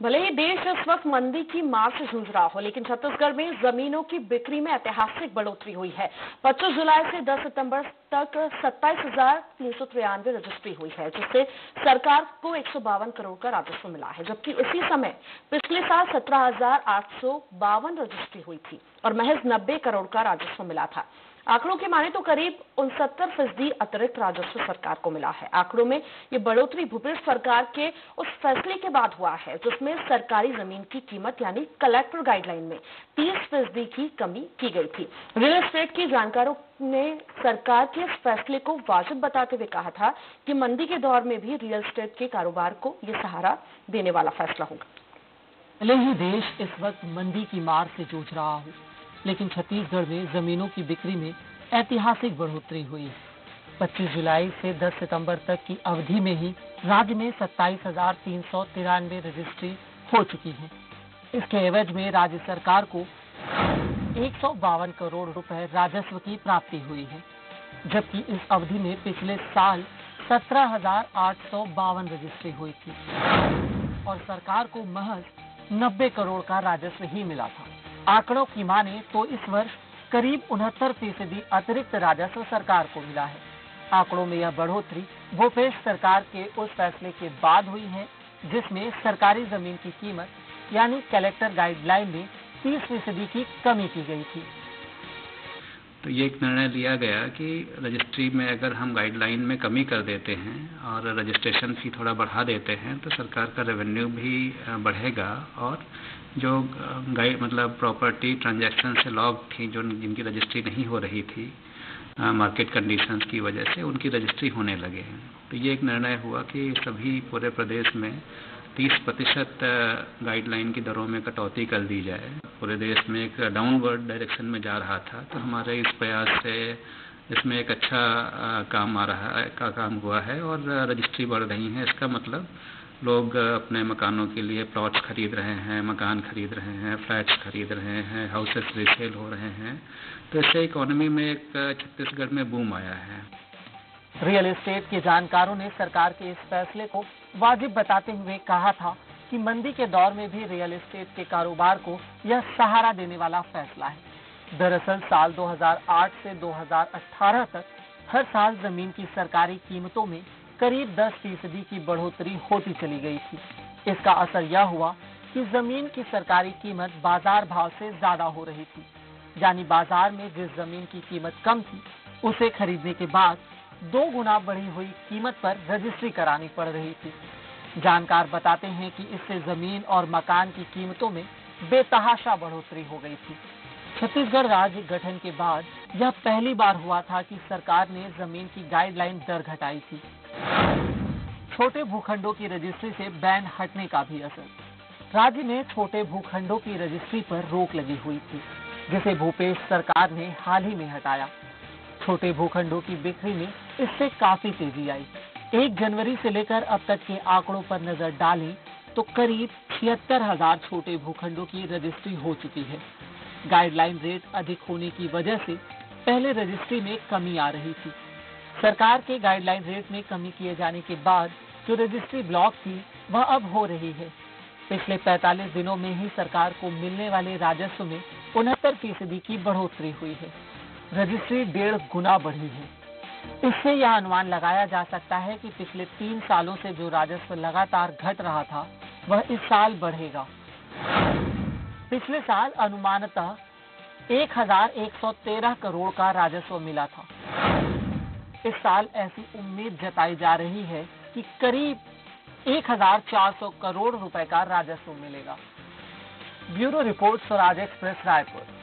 भले ही देश इस वक्त मंदी की मार से जूझ रहा हो, लेकिन छत्तीसगढ़ में जमीनों की बिक्री में ऐतिहासिक बढ़ोतरी हुई है। 25 जुलाई से 10 सितंबर तक सत्ताईस हज़ार तीन सौ तिरानवे रजिस्ट्री हुई है, जिससे सरकार को एक सौ बावन करोड़ का राजस्व मिला है, जबकि इसी समय पिछले साल सत्रह रजिस्ट्री हुई थी और महज नब्बे करोड़ का राजस्व मिला था। आंकड़ों के माने तो करीब उनसत्तर फ़ीसदी अतिरिक्त राजस्व सरकार को मिला है। आंकड़ों में ये बढ़ोतरी भूपेश सरकार के उस फैसले के बाद हुआ है, जिसमें सरकारी ज़मीन की कीमत यानी कलेक्टर गाइडलाइन में 30 फ़ीसदी की कमी की गई थी। रियल एस्टेट की जानकारों ने सरकार के इस फैसले को वाजिब बताते हुए कहा था कि मंदी के दौर में भी रियल एस्टेट के कारोबार को ये सहारा देने वाला फैसला होगा। भले ही देश इस वक्त मंदी की मार से जूझ रहा हो। लेकिन छत्तीसगढ़ में जमीनों की बिक्री में ऐतिहासिक बढ़ोतरी हुई। है पच्चीस जुलाई से 10 सितंबर तक की अवधि में ही राज्य में सत्ताईस हज़ार तीन सौ तिरानवे रजिस्ट्री हो चुकी है। इसके एवज में राज्य सरकार को एक सौ बावन करोड़ रुपए राजस्व की प्राप्ति हुई है, जबकि इस अवधि में पिछले साल सत्रह हज़ार आठ सौ बावन रजिस्ट्री हुई थी और सरकार को महज नब्बे करोड़ का राजस्व ही मिला था। आंकड़ों की माने तो इस वर्ष करीब उनहत्तर फ़ीसदी अतिरिक्त राजस्व सरकार को मिला है। आंकड़ों में यह बढ़ोतरी भूपेश सरकार के उस फैसले के बाद हुई है, जिसमें सरकारी ज़मीन की कीमत यानी कलेक्टर गाइडलाइन में तीस फ़ीसदी की कमी की गई थी। तो ये एक निर्णय लिया गया कि रजिस्ट्री में अगर हम गाइडलाइन में कमी कर देते हैं और रजिस्ट्रेशन फ़ी थोड़ा बढ़ा देते हैं तो सरकार का रेवेन्यू भी बढ़ेगा और जो गाइड मतलब प्रॉपर्टी ट्रांजैक्शन से लॉग थी, जो जिनकी रजिस्ट्री नहीं हो रही थी मार्केट कंडीशंस की वजह से उनकी रजिस्ट्री होने लगे हैं। तो ये एक निर्णय हुआ कि सभी पूरे प्रदेश में 30 प्रतिशत गाइडलाइन की दरों में कटौती कर दी जाए। पूरे देश में एक डाउनवर्ड डायरेक्शन में जा रहा था तो हमारे इस प्रयास से इसमें एक अच्छा काम आ रहा है, का काम हुआ है और रजिस्ट्री बढ़ रही है। इसका मतलब लोग अपने मकानों के लिए प्लॉट्स खरीद रहे हैं, मकान खरीद रहे हैं फ्लैट्स खरीद रहे हैं हाउसेस रिसेल हो रहे हैं। तो इससे इकोनॉमी में एक छत्तीसगढ़ में बूम आया है। रियल एस्टेट के जानकारों ने सरकार के इस फैसले को वाजिब बताते हुए कहा था कि मंदी के दौर में भी रियल एस्टेट के कारोबार को यह सहारा देने वाला फैसला है। दरअसल, साल 2008 से 2018 तक हर साल ज़मीन की सरकारी कीमतों में करीब 10 फ़ीसदी की बढ़ोतरी होती चली गई थी। इसका असर यह हुआ कि ज़मीन की सरकारी कीमत बाज़ार भाव से ज़्यादा हो रही थी। यानी बाज़ार में जिस ज़मीन की कीमत कम थी, उसे खरीदने के बाद दो गुना बढ़ी हुई कीमत पर रजिस्ट्री करानी पड़ रही थी। जानकार बताते हैं कि इससे ज़मीन और मकान की कीमतों में बेतहाशा बढ़ोतरी हो गई थी। छत्तीसगढ़ राज्य गठन के बाद यह पहली बार हुआ था कि सरकार ने ज़मीन की गाइडलाइन दर घटाई थी। छोटे भूखंडों की रजिस्ट्री से बैन हटने का भी असर। राज्य में छोटे भूखंडों की रजिस्ट्री पर रोक लगी हुई थी, जिसे भूपेश सरकार ने हाल ही में हटाया। छोटे भूखंडों की बिक्री में इससे काफ़ी तेज़ी आई। एक जनवरी से लेकर अब तक के आंकड़ों पर नज़र डालें तो करीब छिहत्तर हज़ार छोटे भूखंडों की रजिस्ट्री हो चुकी है। गाइडलाइन रेट अधिक होने की वजह से पहले रजिस्ट्री में कमी आ रही थी। सरकार के गाइडलाइन रेट में कमी किए जाने के बाद जो रजिस्ट्री ब्लॉक थी, वह अब हो रही है। पिछले 45 दिनों में ही सरकार को मिलने वाले राजस्व में उनहत्तर फ़ीसदी की बढ़ोतरी हुई है। रजिस्ट्री डेढ़ गुना बढ़ी है। इससे यह अनुमान लगाया जा सकता है कि पिछले तीन सालों से जो राजस्व लगातार घट रहा था, वह इस साल बढ़ेगा। पिछले साल अनुमानतः 1113 करोड़ का राजस्व मिला था। इस साल ऐसी उम्मीद जताई जा रही है कि करीब 1400 करोड़ रुपए का राजस्व मिलेगा। Bureau report, Swaraj Express, Raipur.